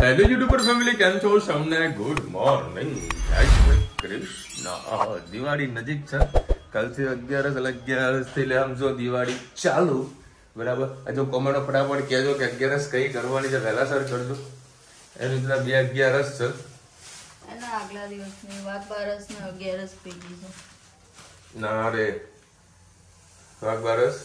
Hello YouTuber family કેમ છો? સૌને ગુડ મોર્નિંગ જય શ્રી કૃષ્ણ. દિવાળી નજીક છે. કાલથી અગિયારસ એટલે અગિયારસથી લે આમ જો દિવાળી ચાલુ. બરાબર? જો કોમેન્ટો ફટાફટ કહેજો કે અગિયારસ કઈ કરવાની છે. વહેલા સર કરજો. એની રીતના બે અગિયારસ છે. આગલા દિવસની વાત બારસ ને અગિયારસ ભેગી છે. ના રે. વાઘ બારસ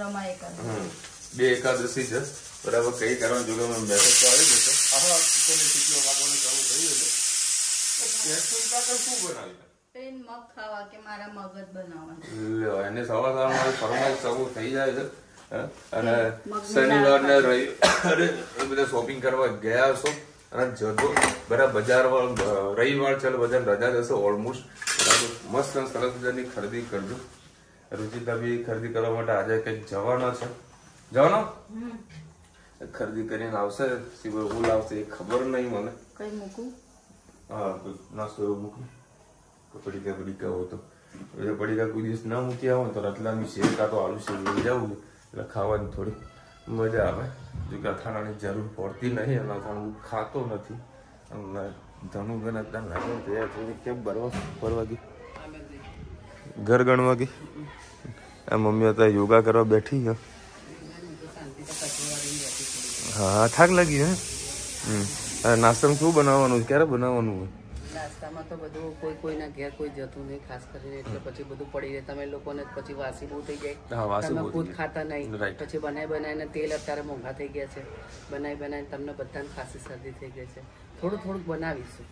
રમા એકાદશી. બે એકાદશી છે. બરાબર? કઈ કરવાનું? મને મેસેજ તો આવી જશે આહા ટીકીઓ માગવાનું ચાલુ થયું છે કેપ્સુલ કાકા શું બનાવી? પેન મગ ખાવા કે મારા મગજ બનાવવા લ્યો, એને સવાર સવારમાં ફરમાઈશ શરૂ થઈ જાય છે? અને શનિવાર ને રવિવારે એ બધા શોપિંગ કરવા ગયા હશો. અને જતો બરાબર બજાર રવિવાર છે એટલે બધાને રજા જશે ઓલમોસ્ટ મસ્ત સરસ મજાની ખરીદી કરજો. રુચિતા બી ખરીદી કરવા માટે આજે કંઈક જવાના છે. જવાનો? ખરીદી કરીને આવશે? સિવાય હું લાવશે એ ખબર નહીં મને. કઈ મૂકું? હા નાસ્તો એવું મૂકું. પડીકા પડીકા હોય તો. પડીકા કોઈ દિવસ ના મૂકી આવો તો રતલામી શેર કાં તો આલુ શેર લઈ જવું એટલે ખાવાની થોડી મજા આવે. જો કે અથાણાની જરૂર પડતી નહીં અને અથાણું હું ખાતો નથી. અને ધનુબેન અત્યારે લાગે તો યાર થોડી કેમ બરવા ફરવા ગઈ? ઘર ગણવા ગઈ? આ મમ્મી અત્યારે યોગા કરવા બેઠી છે. હા થાક લાગી હે? હમ. નાસ્તામાં શું બનાવવાનું છે? ક્યારે બનાવવાનું હોય? નાસ્તામાં તો બધું કોઈ કોઈના ઘેર કોઈ જતું નહીં ખાસ કરીને એટલે પછી બધું પડી રહે. તમે લોકોને પછી વાસી બહુ થઈ જાય. તમે ખુદ ખાતા નહીં. પછી બનાવી બનાવીને તેલ અત્યારે મોંઘા થઈ ગયા છે. બનાવી બનાવીને તમને બધાને ખાંસી શરદી થઈ ગઈ છે. થોડું થોડુંક બનાવીશું.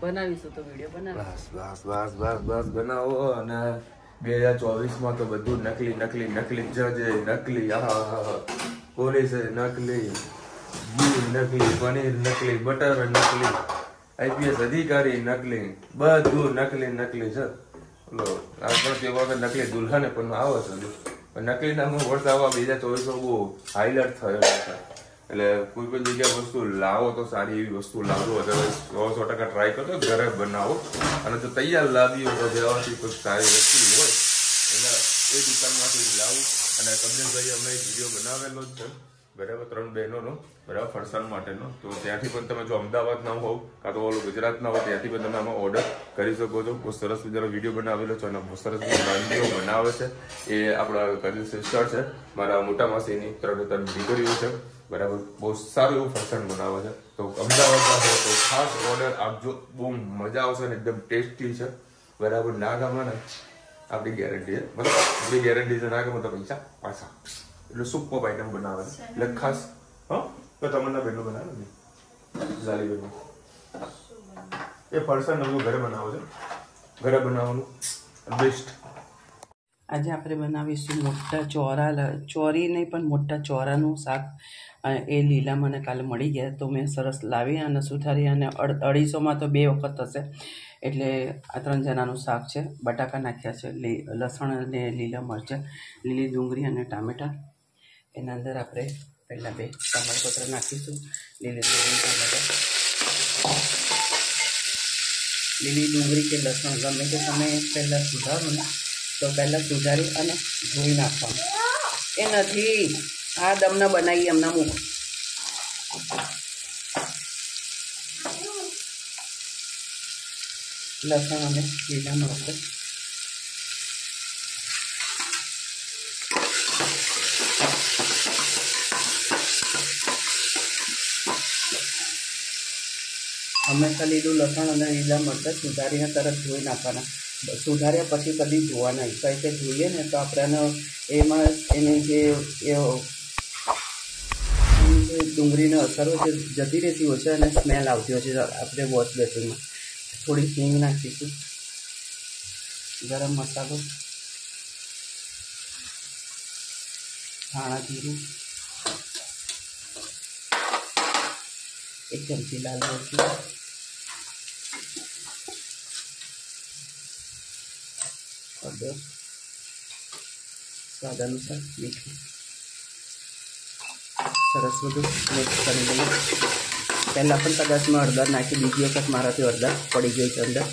બનાવીશું તો વીડિયો બનાવીશું. બસ બસ બસ બસ બસ. બનાવો અને બે હજાર ચોવીસમાં તો બધું નકલી નકલી નકલી, જજે, નકલી પોલીસ નકલી ઘી નકલી, પનીર નકલી, બટર નકલી, આઈપીએસ અધિકારી નકલી, બધું નકલી નકલી છે. લો આ પણ નકલી દુલ્હને પણ આવે છે. પણ નકલી નામનું વર્ષ આવવા બે હજાર ચોવીસ બહુ હાઇલાઇટ થયેલો છે. એટલે કોઈ પણ જગ્યાએ વસ્તુ લાવો તો સારી એવી વસ્તુ લાવો. અધરવાઇઝ સો સો ટકા ટ્રાય કરતો ઘરે બનાવો. અને જો તૈયાર લાવી હોય તો જવાથી કોઈ સારી વસ્તુ એ દુકાનમાંથી લાવું અને કમલેશભાઈ અમે વીડિયો બનાવેલો જ છે. બરાબર, ત્રણ બહેનોનો, બરાબર, ફરસાણ માટેનો. તો ત્યાંથી પણ તમે જો અમદાવાદ ના હોવ કાં તો ઓલો ગુજરાત ના હોવ, ત્યાંથી પણ તમે આમાં ઓર્ડર કરી શકો છો. બહુ સરસ મજાનો વીડિયો બનાવેલો છે અને બહુ સરસ વાનગીઓ બનાવે છે. એ આપણા કઝિન સિસ્ટર છે. મારા મોટા માસીની ત્રણ ત્રણ દીકરીઓ છે. બરાબર, બહુ સારું એવું ફરસાણ બનાવે છે. તો અમદાવાદમાં હોય તો ખાસ ઓર્ડર આપજો બહુ મજા આવશે ને એકદમ ટેસ્ટી છે. બરાબર, ના ગમે ને. આપણી ગેરંટી છે. બરાબર આપણી ગેરંટી છે ના પૈસા પાછા. એટલે સુપર આઈટમ બનાવે છે. એટલે ખાસ હા? તો તમને બેનો બનાવે ને? ઝાલી બેનો એ ફરસાણ નવું ઘરે બનાવો છે. ઘરે બનાવવાનું બેસ્ટ આજે આપણે બનાવીશું મોટા ચોરા લ- ચોરી નહીં પણ મોટા ચોરાનું શાક. એ લીલા મને કાલે મળી ગયા તો મેં સરસ લાવી અને સુધારી અને અડ- અઢીસોમાં તો બે વખત થશે એટલે આ ત્રણ જણાનું શાક છે. બટાકા નાખ્યા છે લસણ અને લીલા મરચાં, લીલી ડુંગળી અને ટામેટાં. એના અંદર આપણે પહેલાં બે ટમાટર નાખીશું. લીલી ડુંગળી, ટામેટાં. લીલી ડુંગળી કે લસણ, ગમે તે તમે પહેલાં સુધારો ને, તો પહેલાં સુધારી અને ધોઈ નાખવાનું. એ નથી આ દમના બનાવી એમના મુખ. લસણ અને લીલા મરચાં હંમેશા લીલું લસણ અને લીલા મરચાં સુધારીને તરત ધોઈ નાખવાના સુધાર્યા પછી કદી ધોવા નહીં કઈ કે ધોઈએ ને તો આપણે એમાં એની જે જે ડુંગળીનો અસર છે જતી રહેતી હોય છે અને સ્મેલ આવતી હોય છે આપણે વોશ બેસિનમાં થોડી હિંગ નાખીશું ગરમ મસાલો ધાણા જીરું એક ચમચી લાલ મરચું હળદર સ્વાદ અનુસાર મીઠું સરસ બધું મિક્સ કરી લઈએ પહેલાં પણ કદાચ મેં હળદર નાખી બીજી વખત મારાથી હળદર પડી ગઈ છે અંદર.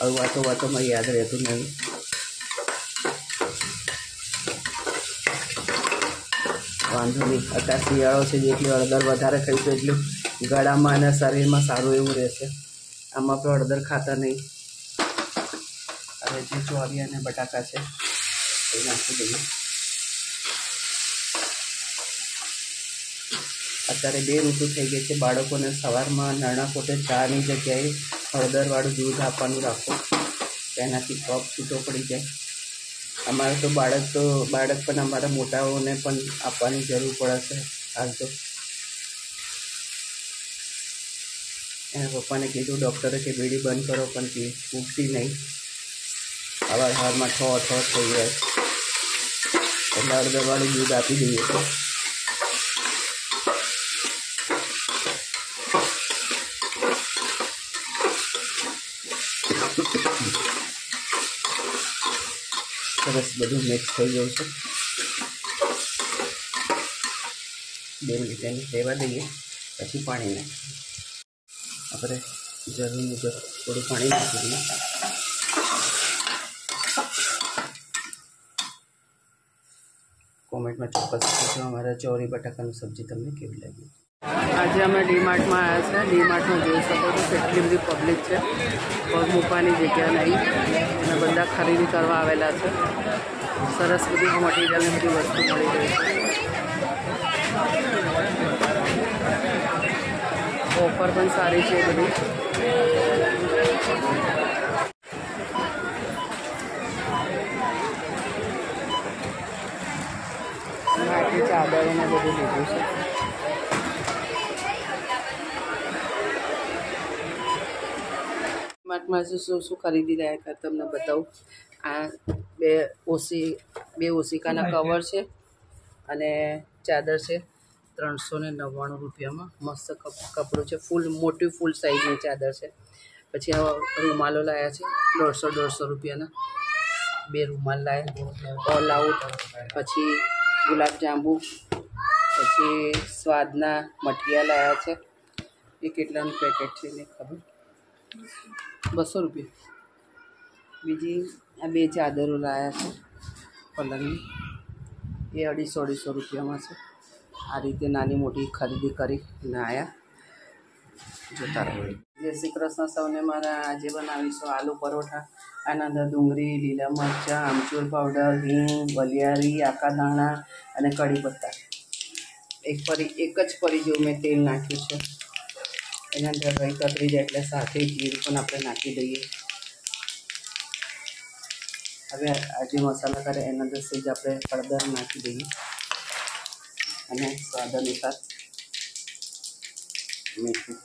હવે વાતો વાતોમાં યાદ રહેતું નહીં. વાંધો નહીં. અત્યારે શિયાળો છે જેટલી હળદર વધારે ખાઈશું એટલું ગળામાં અને શરીરમાં સારું એવું રહેશે. આમાં આપણે હળદર ખાતા નહીં. હવે જે ચોરી અને બટાકા છે, એ નાખી દઈએ. અત્યારે બે ઋતુ થઈ ગઈ છે. બાળકોને સવારમાં નાના પોતે ચાની જગ્યાએ હળદરવાળું દૂધ આપવાનું રાખો તેનાથી કફ છૂટો પડી જાય. અમારે તો બાળક તો, બાળક પણ અમારા મોટાઓને પણ આપવાની જરૂર પડે છે હાલ તો એના પપ્પાને કીધું, ડૉક્ટરે કે બીડી બંધ કરો, પણ તે ઉગતી નહીં. અવાર સવારમાં છ ઠ થઈ જાય એટલે અડધવાળું દૂધ આપી દઈએ. તો સરસ બધું મિક્સ થઈ ગયું છે. બે મિનિટ એને રહેવા દઈએ, પછી પાણી નાખીએ આપણે જરૂર મુજબ થોડું પાણી નાખી દઈએ કોમેન્ટમાં ચોક્કસ પૂછો, અમારા ચોરી બટાકાની સબ્જી તમને કેવી લાગી? આજે અમે ડીમાર્ટમાં આવ્યા છે. ડીમાર્ટમાં જોઈ શકો છો કેટલી બધી પબ્લિક છે. પગ મૂકવાની જગ્યા નહીં. અને બધા ખરીદી કરવા આવેલા છે. સરસ બધી મટીરિયલની બધી વસ્તુ મળી રહી છે. ઓફર પણ સારી છે બધી. આટલી ચાદરોને બધું લીધું છે. માર્ટમાં શું શું શું ખરીદી રહ્યા હતા તમને બતાવું. આ બે ઓસી બે ઓસિકાના કવર છે અને ચાદર છે ત્રણસો ને નવ્વાણું રૂપિયામાં. મસ્ત કપ કપડું છે ફૂલ મોટી ફૂલ સાઈઝની ચાદર છે. પછી આ રૂમાલો લાવ્યા છે દોઢસો દોઢસો રૂપિયાના. બે રૂમાલ લાવ્યા ઓલ આઉટ પછી ગુલાબ જાંબુ પછી સ્વાદના મઠિયા લાવ્યા છે. એ કેટલાનું પેકેટ છે એને ખબર? બસો રૂપિયા. બીજી આ બે ચાદરો લાવ્યા છે પલંગની. એ અઢીસો અઢીસો રૂપિયામાં છે. આ રીતે નાની મોટી ખરીદી કરી આવ્યા જોતા રહો. જય શ્રી કૃષ્ણ, સૌને મારા આજે બનાવીશું આલુ પરોઠા. આના અંદર ડુંગળી, લીલા મરચાં, આમચૂર પાવડર, હિંગ, વલિયારી આકા દાણા અને કઢી પત્તા. એક પરી એક જ પરી જેવું મેં તેલ નાખ્યું છે. એના અંદર રહી કતરી જાય એટલે સાથે જીરું પણ આપણે નાખી દઈએ. હવે આ જે મસાલા કરે એના અંદર સેજ આપણે હળદર નાખી દઈએ. અને સ્વાદ અનુસાર મીઠું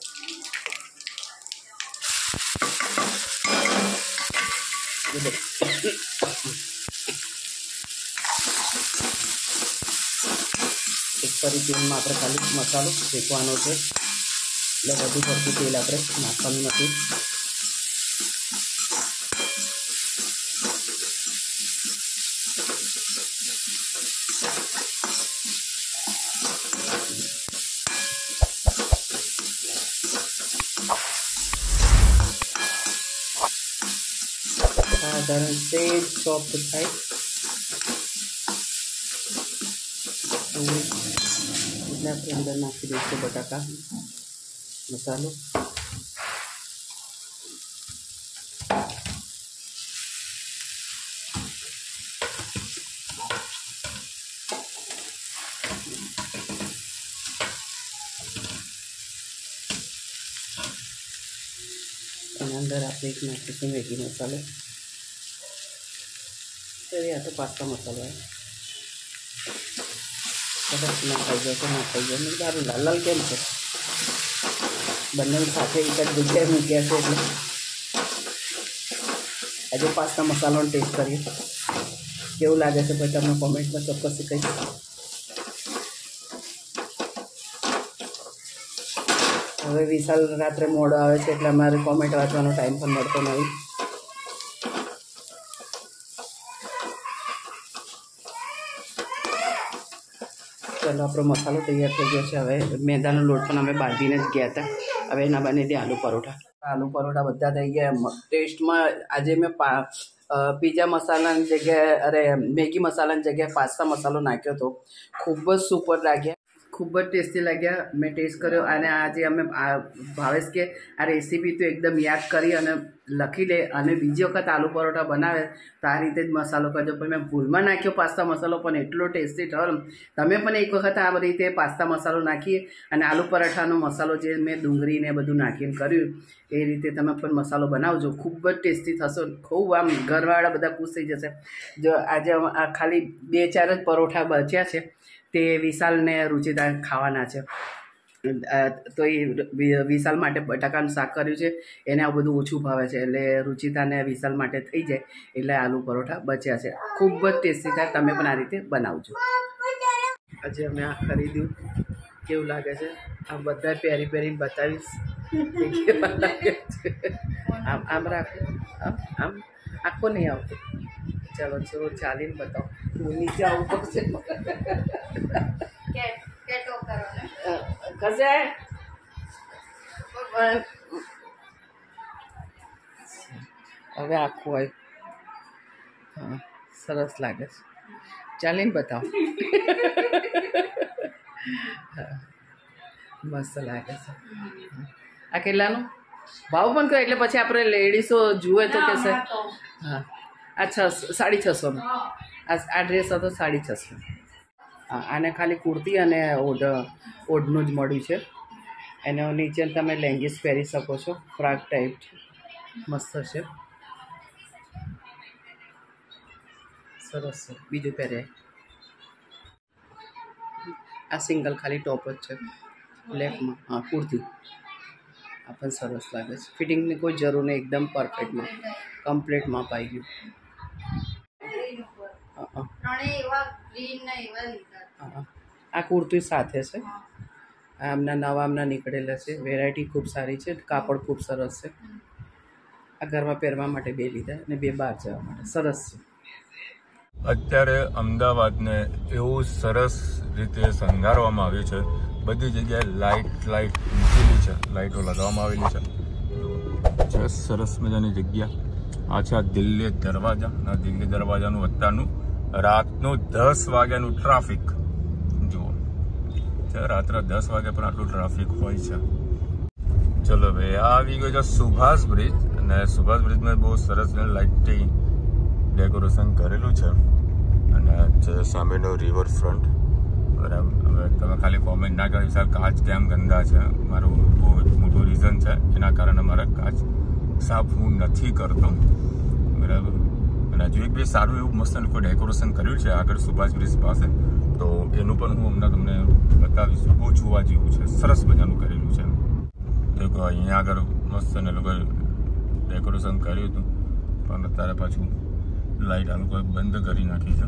ફરી તેલમાં આપણે ખાલી મસાલો શેકવાનો છે. એટલે વધુ પડતું તેલ આપણે નાખવાનું નથી. સાધારણ સેજ સોફ્ટ થાય. એટલે અંદર નાખી દઈશું બટાકા. મસાલો એના અંદર આપણે એક નાખીશું મેગી મસાલો અરે આ તો પાસ્તા મસાલો આવે કદાચ ના ખાઈ જશે ના ખાઈ જાય સારું લાલ લાલ કેમ છે બંને સાથે એક જ જગ્યાએ મૂક્યા છે એટલે આજે પાસ્તા મસાલાનો ટેસ્ટ કરીએ કેવું લાગે છે પછી તમને કોમેન્ટમાં ચોક્કસ કહીશ હવે વિશાલ રાત્રે મોડો આવે છે એટલે અમારે કોમેન્ટ વાંચવાનો ટાઈમ પણ મળતો નથી ચાલો આપણો મસાલો તૈયાર થઈ ગયો છે હવે મેદાનો લોટ પણ અમે બાંધીને જ ગયા હતા હવે એના બને દે આલુ પરોઠા. આલુ પરોઠા બધા થઈ ગયા. ટેસ્ટમાં આજે મેં પીઝા મસાલાની જગ્યાએ, અરે, મેગી મસાલાની જગ્યાએ પાસ્તા મસાલો નાખ્યો હતો. ખૂબ જ સુપર લાગ્યા. ખૂબ જ ટેસ્ટી લાગ્યા. મેં ટેસ્ટ કર્યો અને આજે અમે ભાવેશ કે આ રેસીપી તો એકદમ યાદ કરી અને લખી લે અને બીજી વખત આલુ પરોઠા બનાવે તો આ રીતે જ મસાલો કરજો. પણ મેં ભૂલમાં નાખ્યો પાસ્તા મસાલો, પણ એટલો ટેસ્ટી થયો તમે પણ એક વખત આ રીતે પાસ્તા મસાલો નાખી અને આલુ પરાઠાનો મસાલો જે મેં ડુંગળી ને બધું નાખીને કર્યું, એ રીતે તમે પણ મસાલો બનાવજો. ખૂબ જ ટેસ્ટી થશો. ખૂબ આમ ઘરવાળા બધા ખુશ થઈ જશે. જો આજે આ ખાલી બે ચાર જ પરોઠા બચ્યા છે. તે વિશાલને રુચિતા ખાવાના છે. તો એ વિશાલ માટે બટાકાનું શાક કર્યું છે. એને આ બધું ઓછું ભાવે છે. એટલે રુચિતાને વિશાલ માટે થઈ જાય. એટલે આલુ પરોઠા બચ્યા છે. ખૂબ જ ટેસ્ટી થાય. તમે પણ આ રીતે બનાવજો. આજે અમે આ ખરીદ્યું. કેવું લાગે છે? આ બધા પહેરી પહેરીને બતાવીશ. આમ આમ રાખો. આમ આખો નહીં આવતો. ચાલો, ચલો, ચાલીને બતાવો. હું નીચે આવું પડશે કશે હવે આખું હોય. હા સરસ લાગે છે. ચાલીને બતાવો. મસ્ત લાગે છે. આ કેટલાનું? ભાવ પણ કહો એટલે પછી આપણે લેડીઝો જુએ તો કહેશે હા. આ છસો સાડી છસોનું. આ આ ડ્રેસ હતો સાડી છસો આને ખાલી કુર્તી અને ઓઢ, ઓઢનું જ મળ્યું છે. એનો નીચે તમે લેંગીસ પહેરી શકો છો, ફ્રાક ટાઈપ. મસ્ત છે. સરસ છે. બીજું પહેરે આ સિંગલ ખાલી ટોપ જ છે. બ્લેકમાં હા, કુર્તી. આ પણ સરસ લાગે છે. ફિટિંગની કોઈ જરૂર નહીં, એકદમ પરફેક્ટમાં કમ્પ્લીટમાં પાઈ ગયું. ત્રણેય એવા ગ્રીન ને એવા હા. આ કુર્તી સાથે છે. આ આમના નવા આમના નીકળેલા છે. વેરાયટી ખૂબ સારી છે. કાપડ ખૂબ સરસ છે. આ ઘરમાં પહેરવા માટે બે લીધા અને બે બહાર જવા માટે. સરસ છે. અત્યારે અમદાવાદને એવું સરસ રીતે શણગારવામાં આવ્યું છે. બધી જગ્યાએ લાઇટ લાઇટ મૂકેલી છે. લાઇટો લગાવવામાં આવેલી છે. સરસ મજાની જગ્યા. આ છે દિલ્હી દરવાજા. આ દિલ્હી દરવાજાનું અત્યારનું રાતનું દસ વાગ્યાનું ટ્રાફિક છે. રાત્રે દસ વાગે પણ આટલું ટ્રાફિક હોય છે. ચલો ભાઈ આ આવી ગયો છે સુભાષ બ્રિજ અને સુભાષ બ્રિજમાં બહુ સરસ લાઇટથી ડેકોરેશન કરેલું છે. અને છે સામેનો રિવર ફ્રન્ટ બરાબર. હવે તમે ખાલી કોમેન્ટ ના કરી સર કાચ કેમ ગંદા છે? મારું બહુ મોટું રીઝન છે. એના કારણે મારા કાચ સાફ હું નથી કરતો. બરાબર. અને હજુ એક બે સારું એવું મસ્ત લોકો ડેકોરેશન કર્યું છે આગળ સુભાષ બ્રિજ પાસે? તો એનું પણ હું હમણાં તમને બતાવીશ. બહુ જોવા જેવું છે. સરસ મજાનું કરેલું છે દેખો, અહીંયા આગળ મસ્ત ને લોકો ડેકોરેશન કર્યું હતું. પણ અત્યારે પાછું લાઇટ આ લોકોએ બંધ કરી નાખી છે.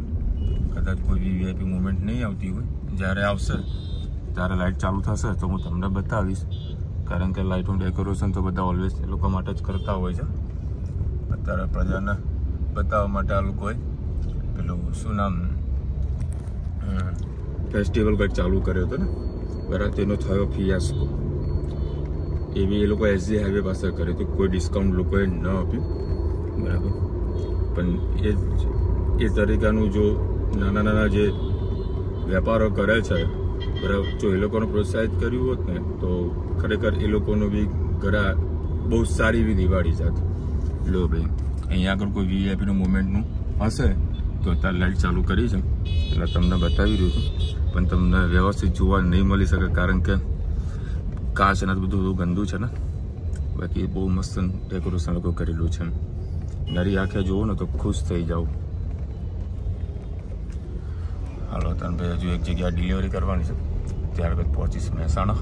કદાચ કોઈ વીવીઆઈપી મુવમેન્ટ નહીં આવતી હોય. જ્યારે આવશે, ત્યારે લાઇટ ચાલુ થશે તો હું તમને બતાવીશ. કારણ કે લાઇટનું ડેકોરેશન તો બધા ઓલવેઝ એ લોકો માટે જ કરતા હોય છે. અત્યારે પ્રજાને બતાવવા માટે આ લોકોએ પેલું શું નામ ફેસ્ટિવલ કંઈક ચાલુ કર્યો હતો ને? બરાબર તેનો થયો ફિયાસ્કો. એવી એ લોકો એસજી હાઈવે પાસે કર્યું હતું. કોઈ ડિસ્કાઉન્ટ લોકોએ ન આપ્યું. બરાબર. પણ એ એ તરીકાનું જો નાના નાના જે વેપારો કરે છે બરાબર જો એ લોકોને પ્રોત્સાહિત કર્યું હોત ને તો ખરેખર એ લોકોનો બી ઘરા બહુ સારી એવી દિવાળી જાત. લો ભાઈ અહીંયા આગળ કોઈ વીઆઈપીનું મુવમેન્ટનું હશે? તો અત્યારે લાઈટ ચાલુ કરી છે. એટલે તમને બતાવી રહ્યું છું. પણ તમને વ્યવસ્થિત જોવા નહીં મળી શકે કારણ કે કાચ અને બધું ગંદુ છે ને. બાકી બહુ મસ્ત ડેકોરેશન લોકો કરેલું છે. નરી આંખે જોવો ને તો ખુશ થઈ જાઓ. હાલો, તને ભાઈ, હજુ એક જગ્યાએ ડિલિવરી કરવાની છે. ત્યારબાદ પહોંચીશ મહેસાણા.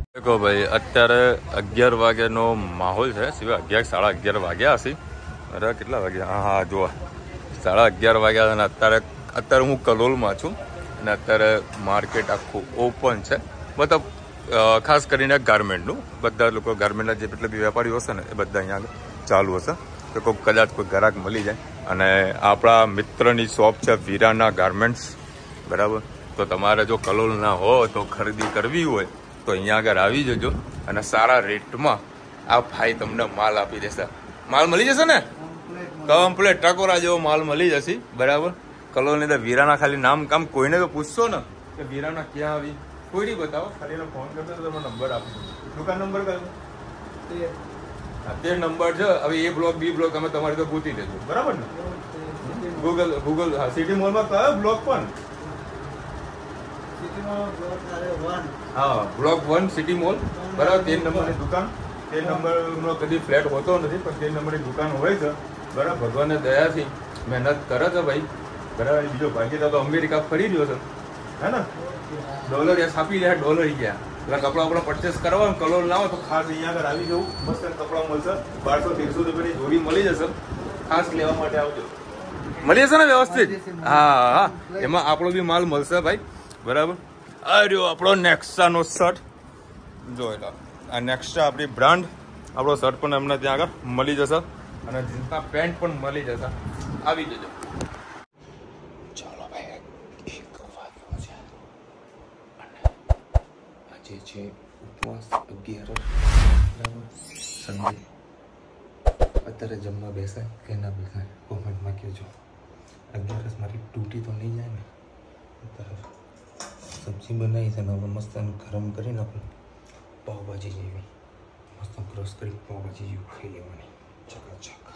દેખો ભાઈ, અત્યારે અગિયાર વાગ્યાનો માહોલ છે. સિવાય અગિયાર, સાડા અગિયાર વાગ્યા હશે. અરે કેટલા વાગ્યા? હા હા, જુઓ. સાડા અગિયાર વાગ્યા અને અત્યારે અત્યારે હું કલોલમાં છું અને અત્યારે માર્કેટ આખું ઓપન છે. મતલબ ખાસ કરીને ગાર્મેન્ટનું. બધા લોકો ગાર્મેન્ટના જે જેટલા બી વેપારીઓ હશે ને, એ બધા અહીંયા ચાલુ હશે. તો કોઈ કદાચ કોઈ ગ્રાહક મળી જાય. અને આપણા મિત્રની શોપ છે વીરાના ગાર્મેન્ટ્સ. બરાબર? તો તમારે જો કલોલ ના હો તો ખરીદી કરવી હોય, તો અહીંયા આગળ આવી જજો. અને સારા રેટમાં આ ભાઈ તમને માલ આપી દેશે. માલ મળી જશે ને? કમ્પ્લેટ ટકોરા જેવો માલ મળી જશે. બરાબર? કલોની અંદર વીરાના ખાલી નામ કામ કોઈને તો પૂછશો ને. કે વીરાના ક્યાં આવી? કોઈ નહીં બતાવો. ખાલી એનો ફોન કરશો તો તમે નંબર આપી દુકાન નંબર કયો હા, તે નંબર છે. હવે એ બ્લોક બી બ્લોક અમે તમારી તો પૂછી દેજો બરાબર ને? ગૂગલ ગૂગલ હા સિટી મોલમાં કયો બ્લોક પણ હા બ્લોક વન સિટી મોલ બરાબર તે નંબરની દુકાન. તે નંબરનો કદી ફ્લેટ હોતો નથી પણ તે નંબરની દુકાન હોય છે. બરાબર, ભગવાનને દયાથી મહેનત કરે છે ભાઈ. બરાબર, બીજો ભાગીદાર તો અમેરિકા ફરી રહ્યો છે. હે ને? ડોલર એ છાપી રહ્યા ડોલર ગયા. એટલે કપડા આપણે પરચેસ કરવા હોય કલર લાવો, તો ખાસ અહીંયા આગળ આવી જવું. મસ્ત કપડાં મળશે. બારસો, તેરસો રૂપિયાની જોડી મળી જશે. ખાસ લેવા માટે આવજો. મળી જશે ને વ્યવસ્થિત? હા હા. એમાં આપણો બી માલ મળશે ભાઈ. બરાબર? અરે આપણો નેક્સાનો શર્ટ. જો એટલે આ નેક્સ્ટા આપણી બ્રાન્ડ. આપણો શર્ટ પણ એમને ત્યાં આગળ મળી જશે. અને જીન્સના પેન્ટ પણ મળી જશે. આવી જજો. ચાલો ભાઈ એક વાગ્યો છે. આજે છે ઉપવાસ અગિયાર. બરાબર અત્યારે જમવા બેસાય કે ના બેસાય કોમેન્ટમાં કહેજો. અગિયારસ મારી તૂટી તો નહીં જાય ને? અત્યારે સબ્જી બનાવી છે ને મસ્ત એનું ગરમ કરીને આપણે પાવભાજી જેવી, મસ્ત ક્રશ કરી પાવભાજી જેવી ખાઈ લેવાની. ચકાચક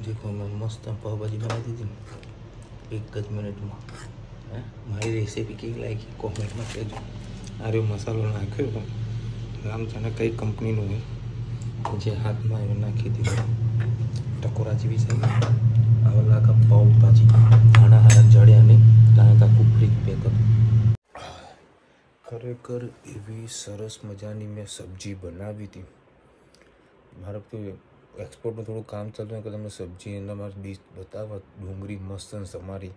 દેખો મેં મસ્ત પાવભાજી બનાવી દીધી ને એક જ મિનિટમાં મારી રેસીપી કેવી લાગી કોમેન્ટમાં કહેજો આ મસાલો નાખ્યો તો છે ને કઈ કંપનીનું હોય જે હાથમાં એ નાખી દીધું ટકોરા જેવી છે હવે લાગે પાવભાજી હાડા હારા જડ્યા નહીં કારણ કે ફ્રીજ પેક ખરેખર એવી સરસ મજાની મેં સબ્જી બનાવી હતી મારે તો એક્સપોર્ટનું થોડું કામ ચાલતું કે તમને સબ્જી એના મારે ડીશ બતાવવા, ડુંગળી મસ્ત ને સમારી.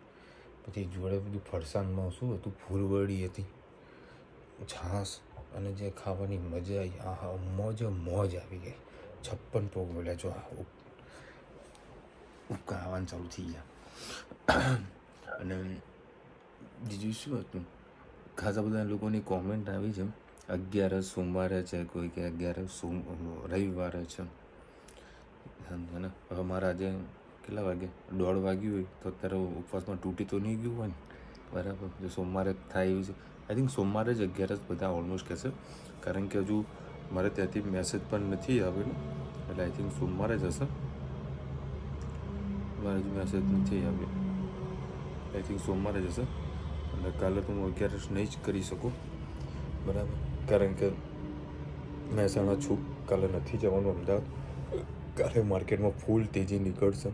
પછી જોડે બધું ફરસાણમાં શું હતું, ફૂલવડી હતી. છાશ અને જે ખાવાની મજા આવી આહા, મોજ મોજ આવી ગઈ. છપ્પન પોગ બોલ્યા જો ઉપકા આવવાનું ચાલુ થઈ ગયા. અને બીજું શું હતું? ખાસા બધા લોકોની કોમેન્ટ આવી છે અગિયારસ સોમવારે છે, કોઈ કે અગિયાર સોમ, રવિવારે છે. સમજો ને? હવે મારા આજે કેટલા વાગે? દોઢ વાગ્યું હોય, તો અત્યારે ઉપવાસમાં તૂટી તો નહીં ગયું હોય ને? બરાબર. જો સોમવારે થાય એવી છે. આઈ થિંક સોમવારે જ અગિયાર જ બધા ઓલમોસ્ટ કહેશે કારણ કે હજુ મારે ત્યાંથી મેસેજ પણ નથી આવેલો. એટલે આઈ થિંક સોમવારે જ હશે. મારે હજુ મેસેજ નથી આવ્યો. આઈ થિંક સોમવારે જ હશે. અને કાલે તો હું અગિયાર નહીં જ કરી શકું. બરાબર. કારણ કે મહેસાણા છું કાલે નથી જવાનું અમદાવાદ. કાલે માર્કેટમાં ફૂલ તેજી નીકળશે.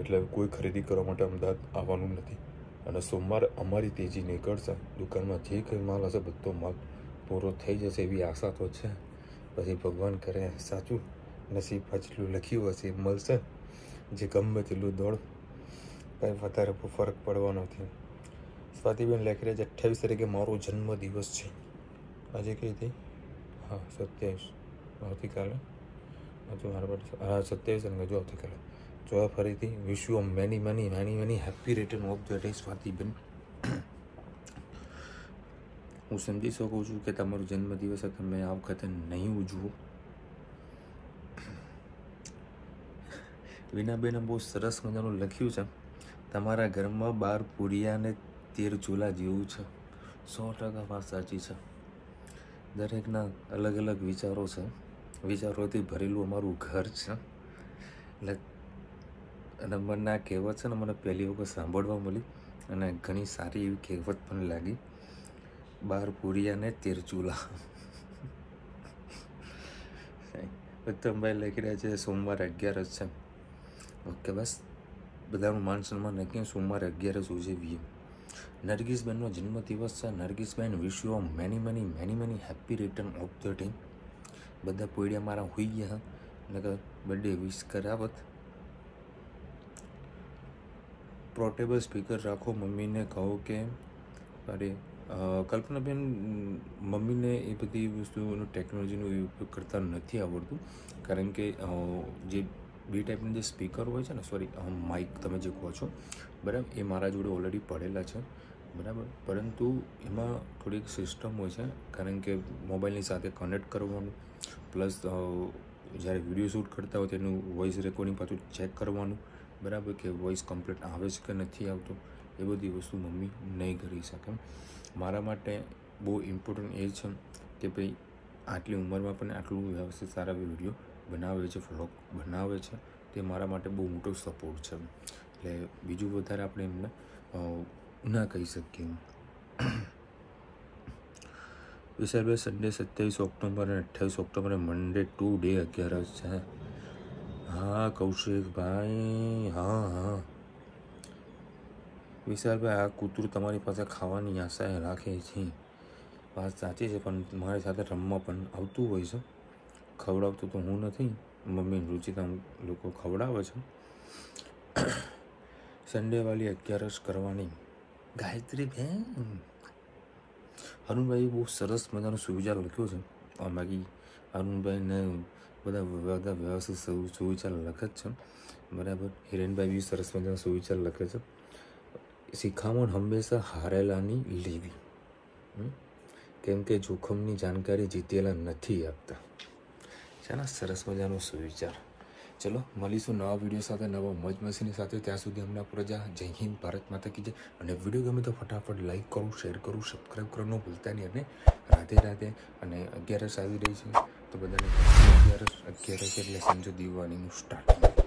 એટલે કોઈ ખરીદી કરવા માટે અમદાવાદ આવવાનું નથી. અને સોમવારે અમારી તેજી નીકળશે. દુકાનમાં જે કંઈ માલ હશે, બધો માલ પૂરો થઈ જશે એવી આશા તો છે. પછી ભગવાન કરે, સાચું નસીબમાં જેટલું લખ્યું હશે, એ મળશે. જે ગમે તેટલું દોડ. કાંઈ વધારે ફરક પડવાનો નથી. સ્વાતિબેન લેખી રહ્યા છે તારીખે મારો જન્મદિવસ છે. આજે કઈ હતી હા, સત્યાવીસ. આવતીકાલે. હજુ મારા માટે હા, સત્યાવીસ અને હજુ આવતીકાલે. જો આ ફરીથી wish you many many many many happy return of the day સ્વાતિબેન હું સમજી શકું છું કે તમારો જન્મદિવસ તમે આ વખતે નહીં ઉજવો. વિનાબેને બહુ સરસ મજાનું લખ્યું છે. તમારા ઘરમાં બાર પૂરિયા અને તેર ચૂલા જેવું છે. સો ટકા વાત સાચી છે. દરેકના અલગ અલગ વિચારો છે. વિચારોથી ભરેલું અમારું ઘર છે. એટલે અને મને આ કહેવત છે ને મને પહેલી વખત સાંભળવા મળી અને ઘણી સારી એવી કહેવત પણ લાગી. બાર પૂરિયાને તેર ચૂલા. ઉત્તમભાઈ લખી રહ્યા છે, સોમવારે જ છે. ઓકે, બસ. બધાનું માન સન્માન રાખીને સોમવારે જ ઉજવીએ. નરગીસબેનનો જન્મદિવસ છે. નરગીસબેન wish you many many many many happy return of the day બધા પોઈડિયા મારા હોઈ ગયા નકર બર્થડે વિશ કરાવત. પોર્ટેબલ સ્પીકર રાખો. મમ્મીને કહો કે, અરે કલ્પનાબેન, મમ્મીને એ બધી વસ્તુઓનું ટેકનોલોજીનો ઉપયોગ કરતા નથી આવડતું. કારણ કે જે બે ટાઈપના જે સ્પીકર હોય છે ને સોરી માઇક તમે જે કહો છો, બરાબર, એ મારા જોડે ઓલરેડી પડેલા છે, બરાબર. પરંતુ એમાં થોડીક સિસ્ટમ હોય છે, કારણ કે મોબાઈલની સાથે કનેક્ટ કરવાનું પ્લસ જ્યારે વીડિયો શૂટ કરતા હોય તેનું વોઇસ રેકોર્ડિંગ પાછું ચેક કરવાનું, બરાબર, કે વોઇસ કમ્પ્લીટ આવે છે કે નથી આવતું, એ બધી વસ્તુ મમ્મી નહીં કરી શકે. મારા માટે બહુ ઇમ્પોર્ટન્ટ એ છે કે ભાઈ, આટલી ઉંમરમાં પણ આટલું વ્યવસ્થિત સારા વીડિયો બનાવે છે વ્લોગ બનાવે છે, તે મારા માટે બહુ મોટો સપોર્ટ છે. એટલે બીજું વધારે આપણે એમને ના કહી શકીએ વિશાલભાઈ સન્ડે સત્યાવીસ ઓક્ટોબર અને અઠ્યાવીસ ઓક્ટોબરે મંડે ટુ ડે અગિયારસ છે. હા કૌશિકભાઈ હા હા. વિશાલભાઈ આ કૂતરું તમારી પાસે ખાવાની આશા રાખે છે. વાત સાચી છે, પણ મારી સાથે રમવા પણ આવતું હોય છે. ખવડાવતું તો હું નથી. મમ્મી રુચિતા લોકો ખવડાવે છે. સન્ડે વાલી અગિયારસ કરવાની. ગાયત્રી બેન. અરુણભાઈ બહુ સરસ મજાનો સુવિચાર લખ્યો છે. બાકી અરુણભાઈને બધા બધા વ્યવસ્થિત સુવિચાર લખે જ છે. બરાબર. હિરેનભાઈ બી સરસ મજાનો સુવિચાર લખે છે. શિખામણ હંમેશા હારેલાની લેવી? કેમ કે જોખમની જાણકારી જીતેલા નથી આપતા. છે ને? સરસ મજાનો સુવિચાર. ચલો, મળીશું નવા વીડિયો સાથે, નવા મોજ મસીની સાથે. ત્યાં સુધી હમણાં પ્રજા, જય હિન્દ, ભારત માતા કી અને વીડિયો ગમે તો ફટાફટ લાઈક કરું, શેર કરું સબસ્ક્રાઈબ કરવાનું ભૂલતા નહીં. અને રાધે રાધે. અને અગિયારસ આવી રહી છે. તો બધાને અગિયારસ અગિયારસ એટલે સમજો દિવાળીનું સ્ટાર્ટિંગ